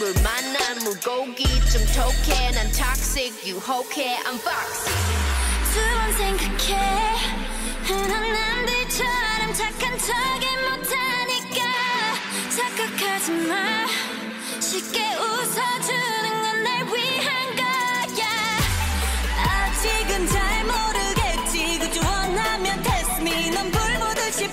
물만 난 물고기 좀 톡해. 난 toxic 유혹해. I'm foxy. 두번 생각해. 흔한 남들처럼 착한 척이 못하니까. 착각하지 마. 쉽게 웃어주는 건 날 위한 거야. 아직은 잘 모르겠지. 그저 원하면 test me 넌 불보듯이